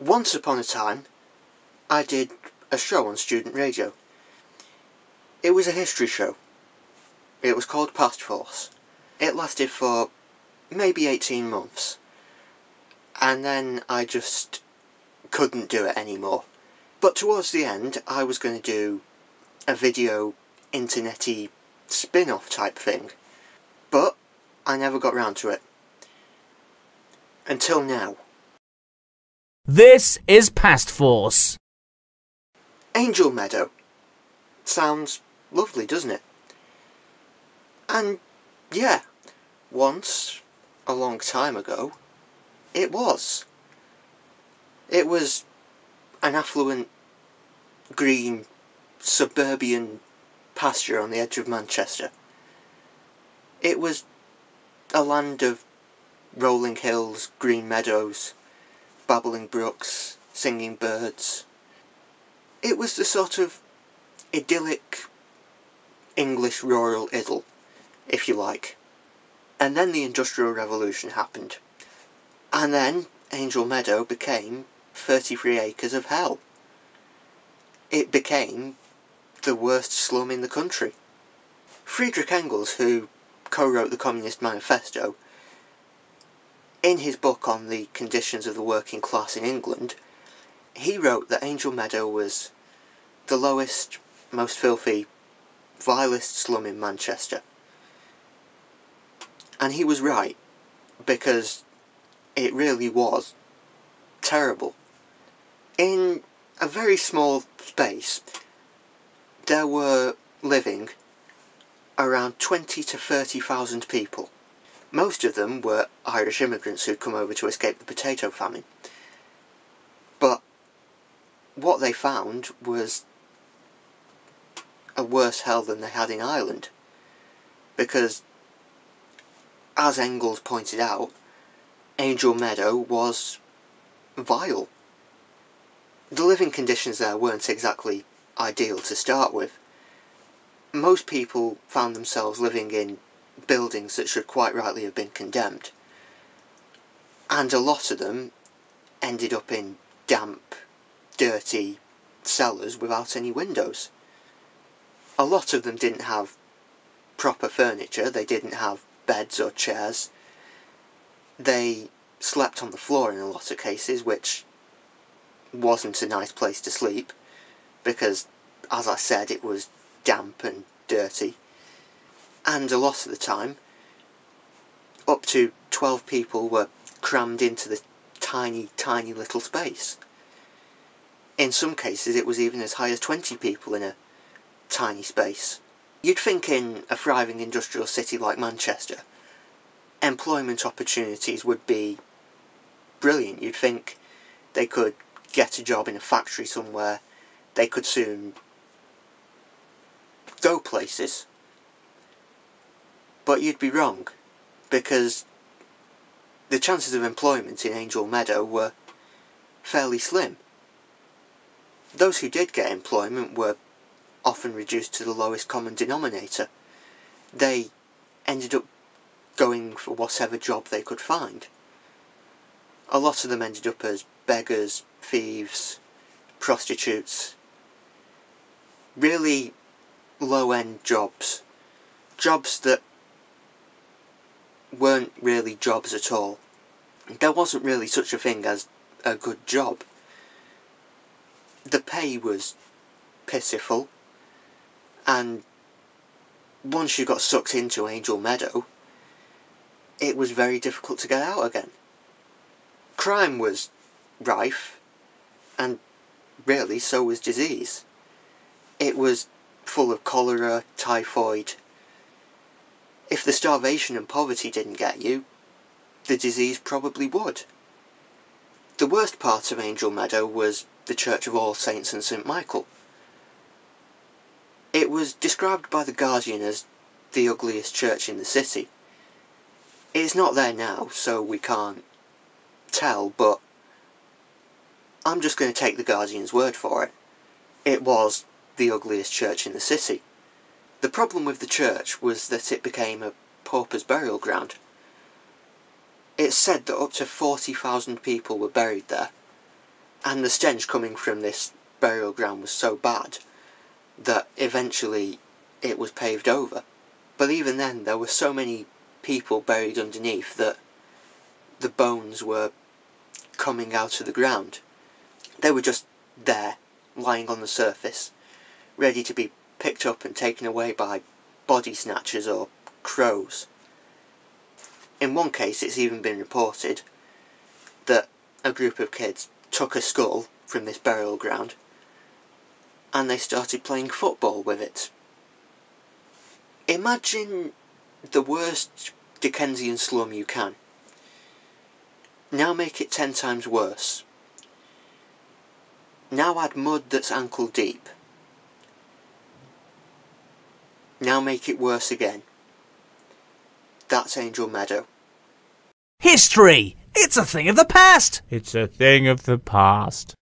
Once upon a time, I did a show on student radio. It was a history show. It was called Past Force. It lasted for maybe 18 months. And then I just couldn't do it anymore. But towards the end, I was going to do a video internety spin off type thing. But I never got round to it. Until now. This is Past Force. Angel Meadow. Sounds lovely, doesn't it? And yeah, once, a long time ago, it was. It was an affluent, green, suburban pasture on the edge of Manchester. It was a land of rolling hills, green meadows, babbling brooks, singing birds. It was the sort of idyllic English rural idyll, if you like. And then the Industrial Revolution happened. And then Angel Meadow became 33 acres of hell. It became the worst slum in the country. Friedrich Engels, who co-wrote the Communist Manifesto, in his book on the conditions of the working class in England, he wrote that Angel Meadow was the lowest, most filthy, vilest slum in Manchester. And he was right, because it really was terrible. In a very small space, there were living around 20 to 30,000 people. Most of them were Irish immigrants who'd come over to escape the potato famine. But what they found was a worse hell than they had in Ireland. Because, as Engels pointed out, Angel Meadow was vile. The living conditions there weren't exactly ideal to start with. Most people found themselves living in buildings that should quite rightly have been condemned. And a lot of them ended up in damp, dirty cellars without any windows. A lot of them didn't have proper furniture, they didn't have beds or chairs. They slept on the floor in a lot of cases, which wasn't a nice place to sleep because, as I said, it was damp and dirty and a lot of the time up to 12 people were crammed into the tiny, tiny little space. In some cases, it was even as high as 20 people in a tiny space. You'd think in a thriving industrial city like Manchester, employment opportunities would be brilliant. You'd think they could get a job in a factory somewhere, they could soon go places. But you'd be wrong, because the chances of employment in Angel Meadow were fairly slim. Those who did get employment were often reduced to the lowest common denominator. They ended up going for whatever job they could find. A lot of them ended up as beggars, thieves, prostitutes. Really low end jobs. Jobs that weren't really jobs at all. There wasn't really such a thing as a good job. The pay was pitiful, and once you got sucked into Angel Meadow, it was very difficult to get out again. Crime was rife, and really so was disease. It was full of cholera, typhoid, if the starvation and poverty didn't get you, the disease probably would. The worst part of Angel Meadow was the Church of All Saints and St Michael. It was described by The Guardian as the ugliest church in the city. It's not there now, so we can't tell, but I'm just going to take The Guardian's word for it. It was the ugliest church in the city. The problem with the church was that it became a pauper's burial ground. It's said that up to 40,000 people were buried there. And the stench coming from this burial ground was so bad that eventually it was paved over. But even then, there were so many people buried underneath that the bones were coming out of the ground. They were just there, lying on the surface, ready to be picked up and taken away by body snatchers or crows. In one case, it's even been reported that a group of kids took a skull from this burial ground and they started playing football with it. Imagine the worst Dickensian slum you can. Now make it ten times worse. Now add mud that's ankle deep. Now make it worse again. That's Angel Meadow. History! It's a thing of the past! It's a thing of the past.